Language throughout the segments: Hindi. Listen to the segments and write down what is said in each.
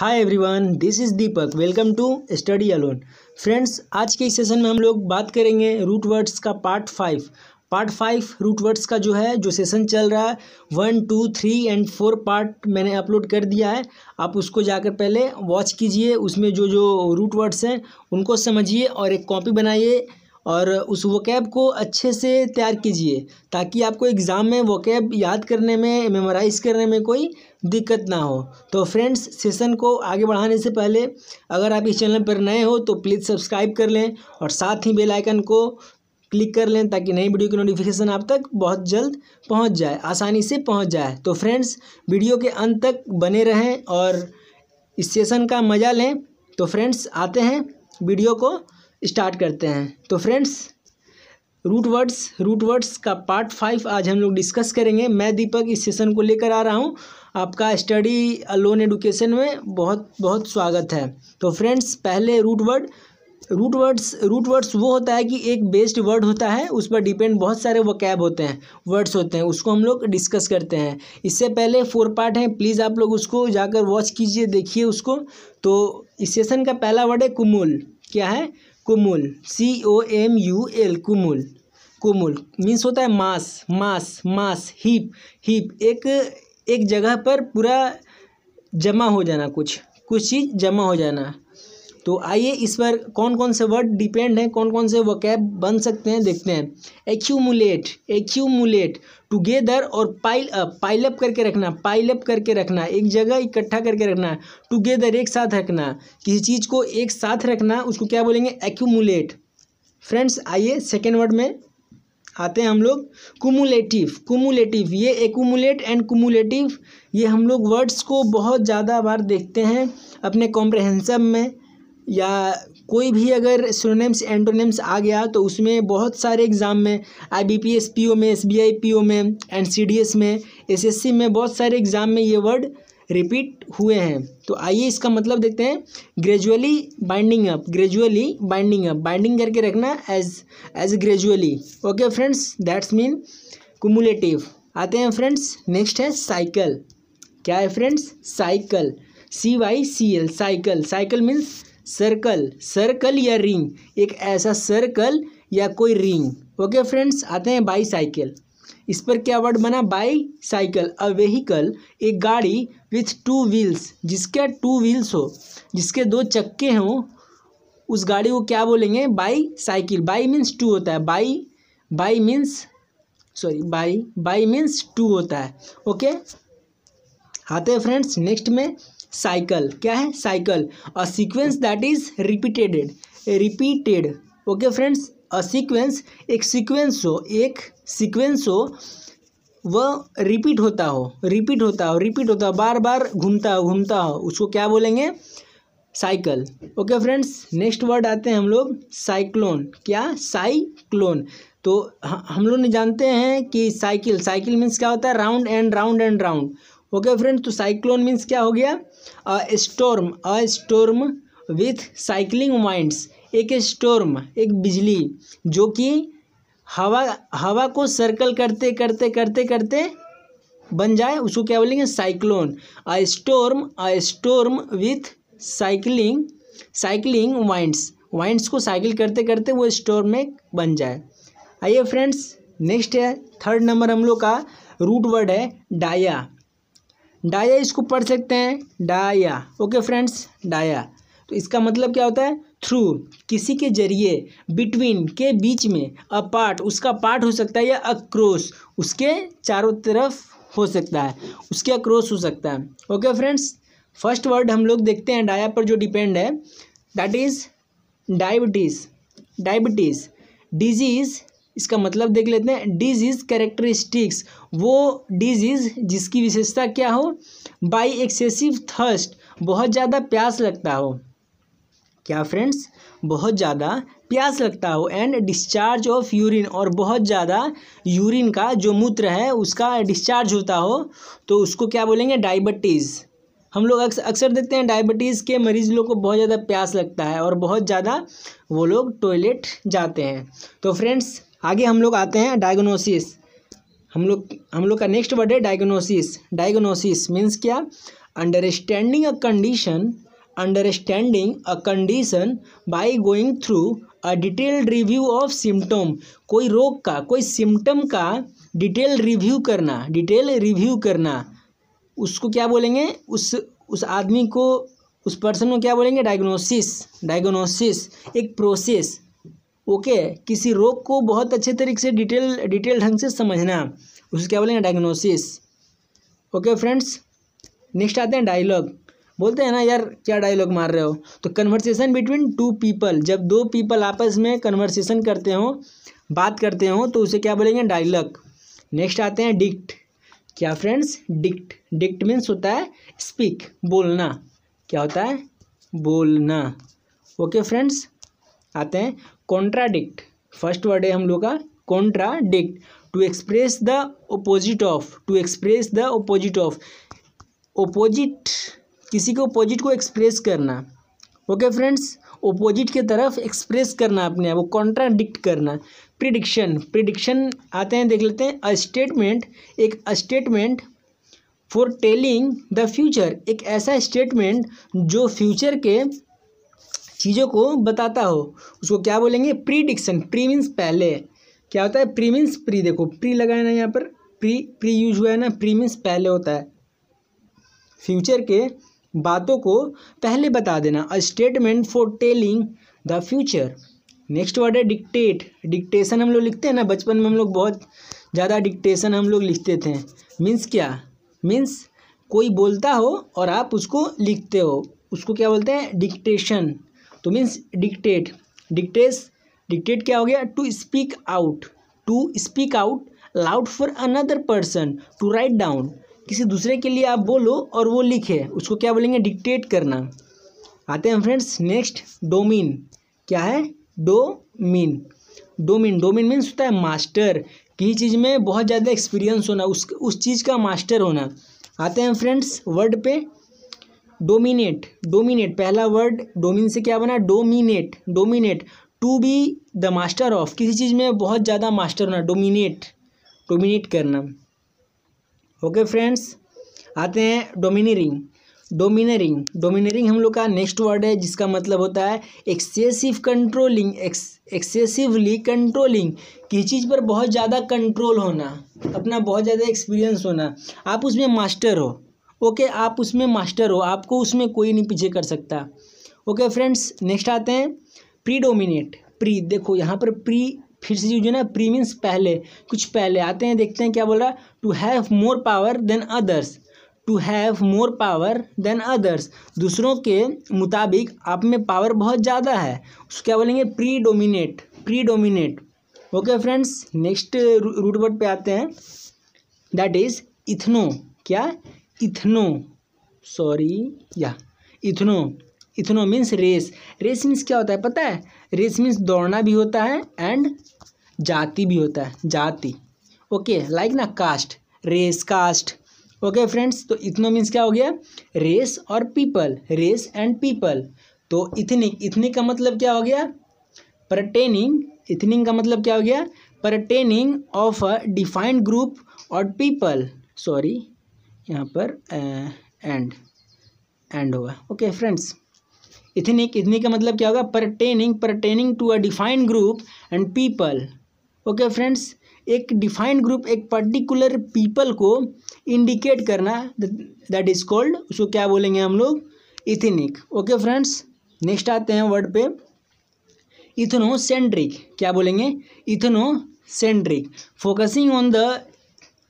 Hi everyone this is Deepak welcome to study alone friends आज के इस सेशन में हम लोग बात करेंगे रूट वर्ड्स का part five part five root words का जो है, जो सेशन चल रहा है one two three and four part मैंने अपलोड कर दिया है। आप उसको जाकर पहले वॉच कीजिए, उसमें जो जो रूट वर्ड्स हैं, उनको समझिए और एक कॉपी बनाइए। और उस वोकैब को अच्छे से तैयार कीजिए, ताकि आपको एग्ज़ाम में वोकैब याद करने में मेमोराइज़ करने में कोई दिक्कत ना हो। तो फ्रेंड्स सेशन को आगे बढ़ाने से पहले, अगर आप इस चैनल पर नए हो तो प्लीज़ सब्सक्राइब कर लें और साथ ही बेल आइकन को क्लिक कर लें, ताकि नई वीडियो की नोटिफिकेशन आप तक बहुत जल्द पहुँच जाए, आसानी से पहुँच जाए। तो फ्रेंड्स वीडियो के अंत तक बने रहें और इस सेशन का मज़ा लें। तो फ्रेंड्स आते हैं वीडियो को स्टार्ट करते हैं। तो friends root words root words का पार्ट फाइव आज हम लोग डिस्कस करेंगे। मैं दीपक इस सेशन को लेकर आ रहा हूँ। आपका स्टडी लोन एडुकेशन में बहुत बहुत स्वागत है। तो फ्रेंड्स पहले root word root words root words वो होता है कि एक बेस्ड वर्ड होता है, उस पर डिपेंड बहुत सारे वकैब होते हैं वर्ड्स होते हैं, उसको हम लोग डिस्कस करते हैं। इससे पहले फोर पार्ट हैं प्लीज़ आप लोग उसको जाकर वॉच कीजिए, देखिए उसको। तो इस सेशन का पहला वर्ड है कुमुल। क्या है? Cumul C O M U L cumul cumul means होता है मास मास मास, हीप हीप। एक एक जगह पर पूरा जमा हो जाना कुछ कुछ चीज़ जमा हो जाना। तो आइए इस पर कौन कौन से वर्ड डिपेंड हैं कौन कौन से वकैब बन सकते हैं, देखते हैं। एक्यूमुलेट एक्यूमुलेट टुगेदर और पाइल अप पाइल अप करके रखना पाइल अप करके रखना, एक जगह इकट्ठा करके रखना टुगेदर एक साथ रखना, किसी चीज़ को एक साथ रखना, उसको क्या बोलेंगे? एक्यूमुलेट फ्रेंड्स आइए सेकेंड वर्ड में आते हैं हम लोग। कुमुलेटिव कुमुलेटिव ये एकूमुलेट एंड कुमुलेटिव ये हम लोग वर्ड्स को बहुत ज़्यादा बार देखते हैं अपने कॉम्प्रहेंसिव में। या कोई भी अगर सिनोनिम्स एंटोनिम्स आ गया तो उसमें बहुत सारे एग्ज़ाम में I B P S P O में S B I P O में एंड सी डी एस में एस एस सी में बहुत सारे एग्ज़ाम में ये वर्ड रिपीट हुए हैं। तो आइए इसका मतलब देखते हैं। Gradually binding up gradually binding up binding करके रखना age age gradually okay friends that's mean cumulative आते हैं फ्रेंड्स नेक्स्ट है साइकिल क्या है friends cycle C Y C L cycle cycle means circle circle या रिंग एक ऐसा सर्कल या कोई रिंग ओके फ्रेंड्स आते हैं बाई साइकिल इस पर क्या वर्ड बना? बाई साइकिल अ व्हीकल एक गाड़ी विथ टू व्हील्स जिसके टू व्हील्स हो, जिसके दो चक्के हों उस गाड़ी को क्या बोलेंगे? Bicycle bi means two होता है। Bi bi means sorry bi bi means two होता है। ओके आते हैं फ्रेंड्स नेक्स्ट में। साइकिल क्या है? Cycle a sequence that is repeated repeated okay friends a sequence एक सीक्वेंस हो, एक सीक्वेंस हो वह रिपीट होता हो रिपीट होता हो रिपीट होता हो बार बार घूमता हो घूमता हो, उसको क्या बोलेंगे? Cycle okay friends next word आते हैं हम लोग साइक्लोन क्या? साइक्लोन तो हम लोग ने जानते हैं कि साइकिल साइकिल मीन्स क्या होता है? Round and round and round okay friends तो साइक्लोन मीन्स क्या हो गया? A storm a storm with cycling winds एक स्टोर्म एक बिजली, जो कि हवा हवा को सर्कल करते करते करते करते बन जाए, उसको क्या बोलेंगे? Cyclone a storm a storm with cycling cycling winds winds को साइकिल करते करते वो स्टोर्म में बन जाए। आइए फ्रेंड्स नेक्स्ट है थर्ड नंबर हम लोग का रूट वर्ड है डाया डाया इसको पढ़ सकते हैं। डाया। Okay friends dia. तो इसका मतलब क्या होता है? थ्रू किसी के ज़रिए बिटवीन के बीच में अ पार्ट उसका पार्ट हो सकता है या अक्रोस उसके चारों तरफ़ हो सकता है। उसके अक्रोस हो सकता है। ओके फ्रेंड्स फ़र्स्ट वर्ड हम लोग देखते हैं डाया पर जो डिपेंड है। That is diabetes diabetes disease इसका मतलब देख लेते हैं डिज़ीज़ कैरेक्टरिस्टिक्स वो डिज़ीज़ जिसकी विशेषता क्या हो? बाई एक्सेसिव थर्स्ट बहुत ज़्यादा प्यास लगता हो। क्या फ्रेंड्स बहुत ज़्यादा प्यास लगता हो। एंड डिस्चार्ज ऑफ़ यूरिन और बहुत ज़्यादा यूरिन का जो मूत्र है, उसका डिस्चार्ज होता हो तो उसको क्या बोलेंगे? डायबिटीज़ हम लोग अक्सर देखते हैं डायबिटीज़ के मरीज़ लोग को बहुत ज़्यादा प्यास लगता है, और बहुत ज़्यादा वो लोग टॉयलेट जाते हैं। तो फ्रेंड्स आगे हम लोग आते हैं डायग्नोसिस हम लोग हम लोग का नेक्स्ट वर्ड है डायग्नोसिस डायग्नोसिस मीन्स क्या? Understanding a condition understanding a condition by going through a detailed review of symptom कोई रोग का, कोई सिम्टम का डिटेल रिव्यू करना डिटेल रिव्यू करना। उसको क्या बोलेंगे? उस उस आदमी को, उस पर्सन को क्या बोलेंगे? डायग्नोसिस डायग्नोसिस एक प्रोसेस ओके, किसी रोग को बहुत अच्छे तरीके से डिटेल डिटेल ढंग से समझना उसे क्या बोलेंगे डायग्नोसिस ओके फ्रेंड्स नेक्स्ट आते हैं डायलॉग बोलते हैं ना, यार, क्या डायलॉग मार रहे हो? तो कन्वर्सेशन बिटवीन टू पीपल जब दो पीपल आपस में कन्वर्सेशन करते हो, बात करते हो तो उसे क्या बोलेंगे डायलॉग नेक्स्ट आते हैं डिक्ट क्या फ्रेंड्स डिक्ट डिक्ट मीन्स होता है स्पीक बोलना। क्या होता है? बोलना। ओके फ्रेंड्स, आते हैं। कॉन्ट्राडिक्ट फ़र्स्ट वर्ड है हम लोग का contradict to express the opposite of to express the opposite of opposite किसी को ओपोजिट को एक्सप्रेस करना। ओके फ्रेंड्स ओपोजिट के तरफ़ एक्सप्रेस करना अपने आप को कॉन्ट्राडिक्ट करना। प्रिडिक्शन प्रिडिक्शन आते हैं, देख लेते हैं। अ स्टेटमेंट एक statement for telling the future एक ऐसा स्टेटमेंट जो फ्यूचर के चीज़ों को बताता हो। उसको क्या बोलेंगे? प्रीडिक्शन प्री मीन्स पहले। क्या होता है? प्री मीन्स प्री देखो प्री लगाए ना यहाँ पर। प्री प्री यूज़ हुआ है ना? प्री मीन्स पहले होता है। फ्यूचर के बातों को पहले बता देना। A statement foretelling the future next word है डिक्टेट डिक्टेशन हम लोग लिखते हैं ना? बचपन में हम लोग बहुत ज़्यादा डिक्टेशन हम लोग लिखते थे। मीन्स क्या? मीन्स कोई बोलता हो और आप उसको लिखते हो। उसको क्या बोलते हैं? डिक्टेशन तो मीन्स डिक्टेट डिक्टेस डिक्टेट क्या हो गया? To speak out to speak out loud for another person to write down किसी दूसरे के लिए आप बोलो और वो लिखे। उसको क्या बोलेंगे? डिक्टेट करना। आते हैं फ्रेंड्स नेक्स्ट डोमिन क्या है? डोमिन डोमिन डोमिन मीन्स होता है मास्टर किसी चीज़ में बहुत ज़्यादा एक्सपीरियंस होना, उस उस चीज़ का मास्टर होना। आते हैं फ्रेंड्स वर्ड पे। डोमिनेट डोमिनेट, पहला वर्ड डोमिन से क्या बना? Dominate dominate. To be the master of किसी चीज़ में बहुत ज़्यादा मास्टर होना, डोमिनेट डोमिनेट करना। ओके फ्रेंड्स आते हैं डोमिनरिंग डोमिनरिंग डोमिनरिंग हम लोग का नेक्स्ट वर्ड है, जिसका मतलब होता है एक्सेसिव कंट्रोलिंग एक्सेसिवली कंट्रोलिंग किसी चीज़ पर बहुत ज़्यादा कंट्रोल होना, अपना बहुत ज़्यादा एक्सपीरियंस होना। आप उसमें मास्टर हो। ओके आप उसमें मास्टर हो, आपको उसमें कोई नहीं पीछे कर सकता। ओके फ्रेंड्स नेक्स्ट आते हैं। प्री डोमिनेट प्री देखो यहाँ पर प्री फिर से जो है ना प्री मीन्स पहले, कुछ पहले। आते हैं, देखते हैं क्या बोल रहा है। To have more power than others to have more power than others दूसरों के मुताबिक आप में पावर बहुत ज़्यादा है। उसको क्या बोलेंगे? Predominate predominate okay friends next root word पे आते हैं। दैट इज़ इथनो, क्या? इथनो सॉरी या, ethno ethno means race race means क्या होता है पता है? रेस मीन्स दौड़ना भी होता है एंड जाति भी होता है, जाति. ओके लाइक ना caste race caste okay friends तो इथनो मीन्स क्या हो गया? रेस और पीपल रेस एंड पीपल तो इथनिक इथनिक का मतलब क्या हो गया? परटेनिंग इथनिंग का मतलब क्या हो गया? Pertaining of a defined group और पीपल सॉरी यहाँ पर एंड एंड होगा। ओके फ्रेंड्स इथनिक इथनिक का मतलब क्या होगा? Pertaining pertaining to a defined group and people okay friends एक डिफाइंड ग्रुप एक पर्टिकुलर पीपल को इंडिकेट करना दैट इज़ कॉल्ड उसको क्या बोलेंगे हम लोग? इथनिक ओके फ्रेंड्स नेक्स्ट आते हैं वर्ड पे। इथनो सेंट्रिक क्या बोलेंगे? Ethnocentric focusing on the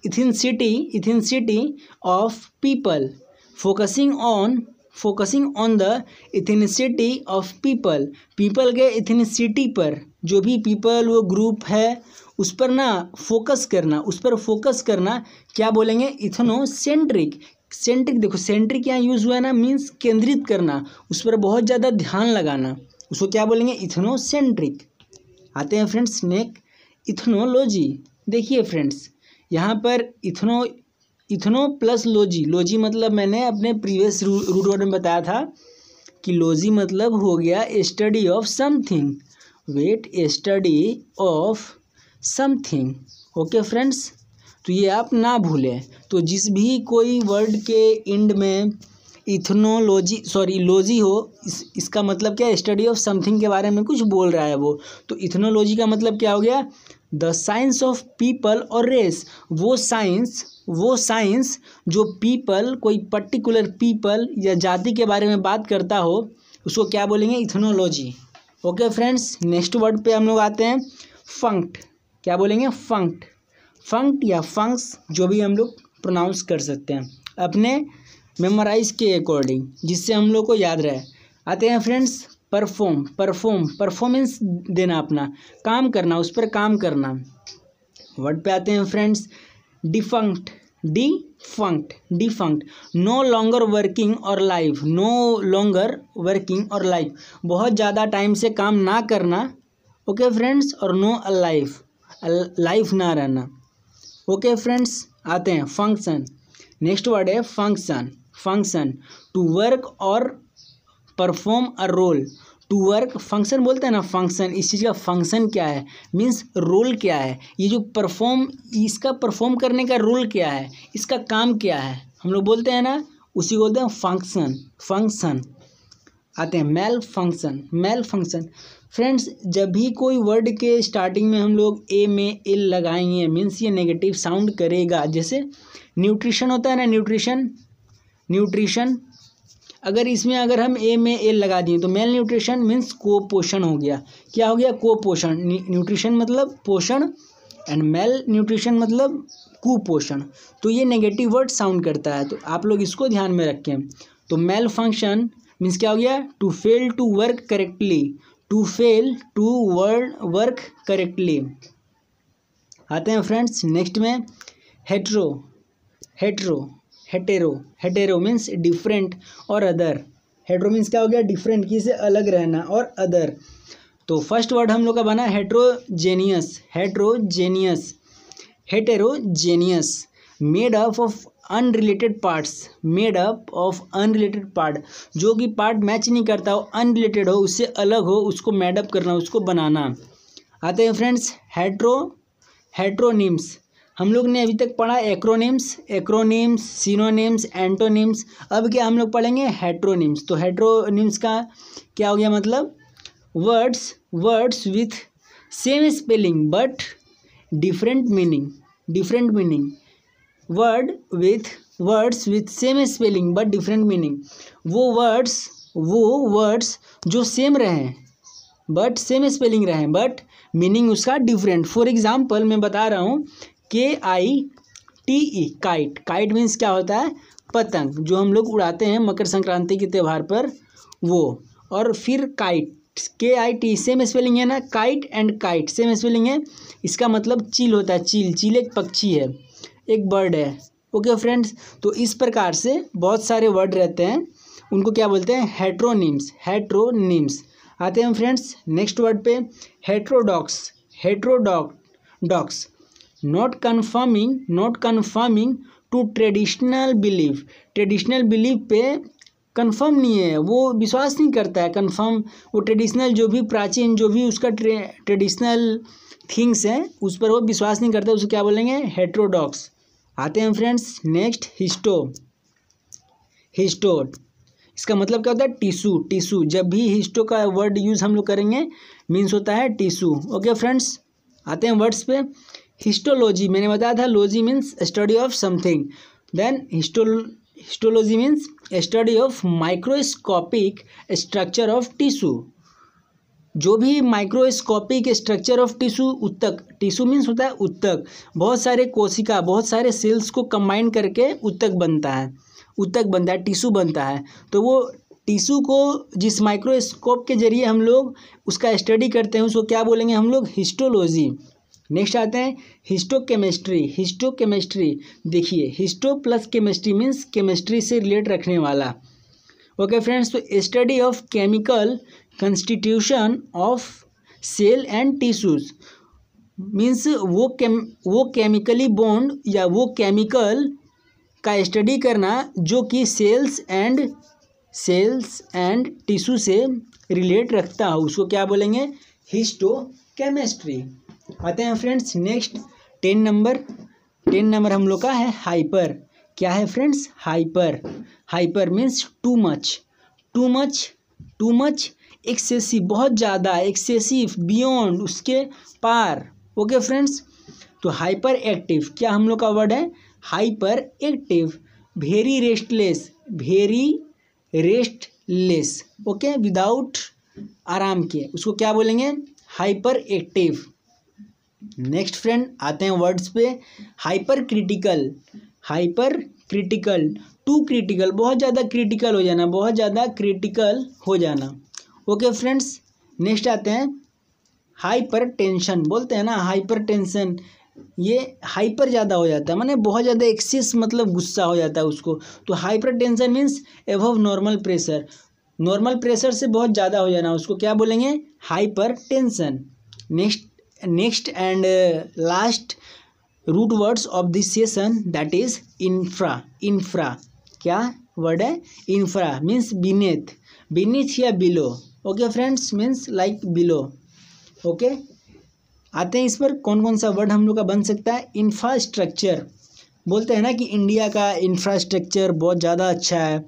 ethnicity ethnicity of people, focusing on focusing on the ethnicity of people people के इथेनिसिटी पर जो भी पीपल वो ग्रुप है, उस पर ना फोकस करना, उस पर फोकस करना, क्या बोलेंगे? इथनो सेंट्रिक देखो सेंट्रिक यहाँ यूज़ हुआ है ना मीन्स केंद्रित करना, उस पर बहुत ज़्यादा ध्यान लगाना, उसको क्या बोलेंगे? इथनो सेंट्रिक आते हैं फ्रेंड्स नेक इथनोलॉजी देखिए फ्रेंड्स यहाँ पर ethno ethno plus logy logy मतलब मैंने अपने प्रीवियस रूट वर्ड में बताया था कि लोजी मतलब हो गया study of something wait study of something okay friends तो ये आप ना भूलें। तो जिस भी कोई वर्ड के एंड में इथनोलॉजी सॉरी लॉजी हो, इस, इसका मतलब क्या है? स्टडी ऑफ़ समथिंग के बारे में कुछ बोल रहा है वो। तो इथनोलॉजी का मतलब क्या हो गया? द साइंस ऑफ़ पीपल और रेस वो साइंस वो साइंस जो पीपल कोई पर्टिकुलर पीपल या जाति के बारे में बात करता हो, उसको क्या बोलेंगे? Ethnology okay friends next word पे हम लोग आते हैं. फंक्ट क्या बोलेंगे? फंक्ट फंक्ट या फंक्स जो भी हम लोग प्रोनाउंस कर सकते हैं. अपने मेमोराइज के अकॉर्डिंग जिससे हम लोग को याद रहे. आते हैं फ्रेंड्स परफॉर्म परफॉर्म परफॉर्मेंस देना अपना, काम करना, उस पर काम करना। वर्ड पे आते हैं friends defunct defunct defunct no longer working और लाइफ नो लॉन्गर वर्किंग और लाइफ बहुत ज़्यादा टाइम से काम ना करना ओके फ्रेंड्स और नो अ लाइफ लाइफ ना रहना। ओके फ्रेंड्स आते हैं फ़ंक्शन नेक्स्ट वर्ड है फ़ंक्शन फ़ंक्शन टू वर्क और perform a role to work function बोलते हैं ना फ़ंक्शन इस चीज़ का फ़ंक्शन क्या है? मीन्स रोल क्या है? ये जो परफॉर्म इसका परफॉर्म करने का रोल क्या है? इसका काम क्या है? हम लोग बोलते हैं ना, उसी को बोलते हैं फ़ंक्शन फ़ंक्शन आते हैं malfunction malfunction friends जब भी कोई वर्ड के स्टार्टिंग में हम लोग ए में एल लगाएँगे मीन्स ये नेगेटिव साउंड करेगा. जैसे न्यूट्रिशन होता है ना न्यूट्रिशन न्यूट्रिशन अगर इसमें अगर हम ए में एल लगा दिए तो मेल न्यूट्रिशन मीन्स को पोषण हो गया। क्या हो गया? को पोषण न्यूट्रिशन मतलब पोषण एंड मेल न्यूट्रिशन मतलब कुपोषण। तो ये नेगेटिव वर्ड साउंड करता है। तो आप लोग इसको ध्यान में रखें। तो मेल फ़ंक्शन मीन्स क्या हो गया? To fail to work correctly to fail to word work correctly आते हैं फ्रेंड्स नेक्स्ट में hetero hetero hetero hetero means different और अदर हेट्रो मीन्स क्या हो गया? डिफरेंट की से अलग रहना और अदर तो फ़र्स्ट वर्ड हम लोग का बना heterogeneous heterogeneous heterogeneous made up of unrelated parts made up of unrelated part जो कि पार्ट मैच नहीं करता हो अनरिलेटेड हो, उससे अलग हो, उसको मेडअप करना, उसको बनाना. आते हैं फ्रेंड्स हेट्रो हेट्रोनिम्स हम लोग ने अभी तक पढ़ा एक्रोनिम्स एक्रोनिम्स सिनोनिम्स एंटोनिम्स अब क्या हम लोग पढ़ेंगे हेट्रोनिम्स तो हेट्रोनिम्स का क्या हो गया मतलब? Words words with same spelling but different meaning different meaning word with words with same spelling but different meaning वो वर्ड्स वो वर्ड्स जो सेम रहे बट सेम स्पेलिंग रहे बट मीनिंग उसका डिफरेंट फॉर एग्ज़ाम्पल मैं बता रहा हूँ के I T E kite kite means क्या होता है? पतंग, जो हम लोग उड़ाते हैं मकर संक्रांति के त्यौहार पर, वो। और फिर काइट के आई टी सेम स्पेलिंग है ना? Kite and kite same spelling है। इसका मतलब चील होता है, चील। चील एक पक्षी है, एक बर्ड है। ओके फ्रेंड्स तो इस प्रकार से बहुत सारे वर्ड रहते हैं। उनको क्या बोलते हैं? हेट्रोनिम्स हेट्रोनिम्स आते हैं फ्रेंड्स नेक्स्ट वर्ड पे। Heterodox heterodox not conforming not conforming to traditional belief traditional belief पे कन्फर्म नहीं है, वो विश्वास नहीं करता है कन्फर्म वो ट्रेडिशनल जो भी प्राचीन, जो भी उसका ट्रे ट्रेडिशनल थिंग्स हैं, उस पर वो विश्वास नहीं करता उसको क्या बोलेंगे? हेट्रोडॉक्स आते हैं फ्रेंड्स नेक्स्ट हिस्टो हिस्टो इसका मतलब क्या होता है? टिशू टिशू जब भी हिस्टो का वर्ड यूज़ हम लोग करेंगे मीन्स होता है टिशू ओके फ्रेंड्स आते हैं वर्ड्स पे. हिस्टोलॉजी मैंने बताया था logy means study of something then histo histology means study of microscopic structure of tissue जो भी माइक्रोस्कोपिक स्ट्रक्चर ऑफ़ टिश्यू उत्तक. टिश्यू मीन्स होता है उत्तक. बहुत सारे कोशिका, बहुत सारे सेल्स को कंबाइन करके उत्तक बनता है. उत्तक बनता है टिश्यू बनता है. तो वो टिश्यू को जिस माइक्रोस्कोप के ज़रिए हम लोग उसका स्टडी करते हैं, उसको क्या बोलेंगे हम लोग? हिस्टोलॉजी नेक्स्ट आते हैं हिस्टो केमिस्ट्री हिस्टो केमिस्ट्री देखिए histo plus chemistry means chemistry से रिलेट रखने वाला। ओके फ्रेंड्स तो study of chemical constitution of cell and tissues means वो केम वो केमिकली बॉन्ड या वो केमिकल का स्टडी करना जो कि cells and cells and tissue से रिलेट रखता हो, उसको क्या बोलेंगे? हिस्टो केमिस्ट्री आते हैं friends next ten number ten number हम लोग का है हाइपर क्या है friends hyper hyper means too much too much too much excessive बहुत ज़्यादा एक्सेसिव बियॉन्ड उसके पार. ओके फ्रेंड्स तो हाइपर एक्टिव क्या हम लोग का वर्ड है? Hyperactive very restless very restless okay without आराम के उसको क्या बोलेंगे? हाइपर एक्टिव नेक्स्ट फ्रेंड आते हैं वर्ड्स पे। Hyper critical hyper critical too critical, बहुत ज़्यादा क्रिटिकल हो जाना, बहुत ज़्यादा क्रिटिकल हो जाना। ओके फ्रेंड्स, नेक्स्ट आते हैं। हाइपर टेंशन बोलते हैं ना हाइपर टेंशन ये हाइपर ज़्यादा हो जाता है, मैंने बहुत ज़्यादा एक्सेस मतलब गुस्सा हो जाता है उसको। तो hypertension means above normal pressure. Normal pressure से बहुत ज़्यादा हो जाना, उसको क्या बोलेंगे? Hypertension next next and last root words of this session that is infra infra क्या वर्ड है? इंफ्रा मीन्स बीनेथ बीनीथ या below okay friends means like below okay आते हैं इस पर कौन कौन सा वर्ड हम लोग का बन सकता है? इंफ्रास्ट्रक्चर बोलते हैं ना कि इंडिया का इंफ्रास्ट्रक्चर बहुत ज़्यादा अच्छा है।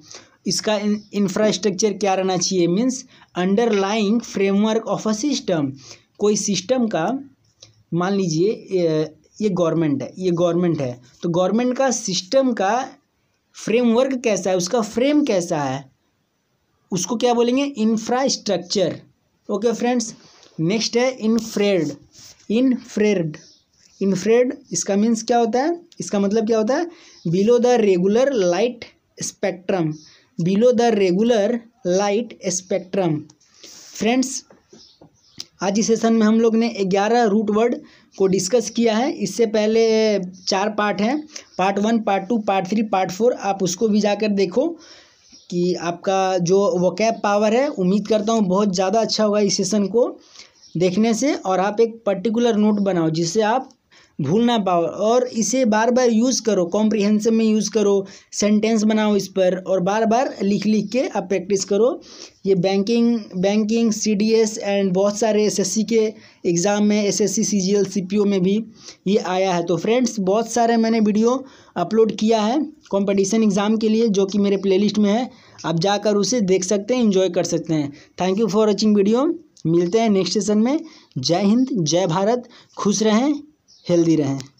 इसका इंफ्रास्ट्रक्चर क्या रहना चाहिए? Means underlying framework of a system कोई सिस्टम का, मान लीजिए ये गवर्नमेंट है, ये गवर्नमेंट है तो गवर्नमेंट का सिस्टम का फ्रेमवर्क कैसा है, उसका फ्रेम कैसा है, उसको क्या बोलेंगे? इंफ्रास्ट्रक्चर। ओके फ्रेंड्स, नेक्स्ट है इनफ्रेड। इनफ्रेड। इनफ्रेड, इसका मीन्स क्या होता है? इसका मतलब क्या होता है? Below the regular light spectrum below the regular light spectrum friends आज इस सेशन में हम लोग ने ग्यारह रूट वर्ड को डिस्कस किया है। इससे पहले चार पार्ट हैं। Part one part two part three part four आप उसको भी जाकर देखो कि आपका जो वकैब पावर है, उम्मीद करता हूँ बहुत ज़्यादा अच्छा होगा इस सेशन को देखने से। और आप एक पर्टिकुलर नोट बनाओ, जिससे आप भूल ना पाओ। और इसे बार बार यूज़ करो कॉम्प्रिहेंसिव में यूज़ करो सेंटेंस बनाओ इस पर और बार बार लिख लिख के आप प्रैक्टिस करो। ये बैंकिंग बैंकिंग सीडीएस एंड बहुत सारे एसएससी के एग्ज़ाम में एसएससी सीजीएल सीपीओ में भी ये आया है। तो फ्रेंड्स बहुत सारे मैंने वीडियो अपलोड किया है कंपटीशन एग्ज़ाम के लिए, जो कि मेरे प्लेलिस्ट में है। आप जाकर उसे देख सकते हैं इन्जॉय कर सकते हैं। Thank you for watching video मिलते हैं नेक्स्ट सेशन में। जय हिंद, जय भारत। खुश रहें। हेल्दी रहें।